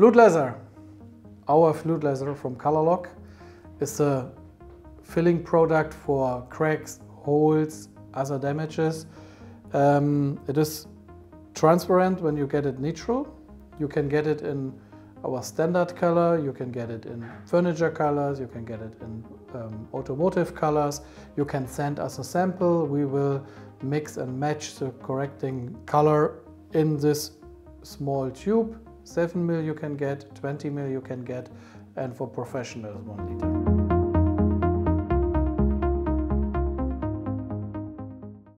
Fluid Leather. Our Fluid Leather from Colourlock is a filling product for cracks, holes, other damages. Um, it is transparent when you get it neutral. You can get it in our standard color, you can get it in furniture colors, you can get it in um, automotive colors. You can send us a sample. We will mix and match the correcting color in this small tube. 7 mil you can get, 20 mil you can get, and for professionals 1 liter.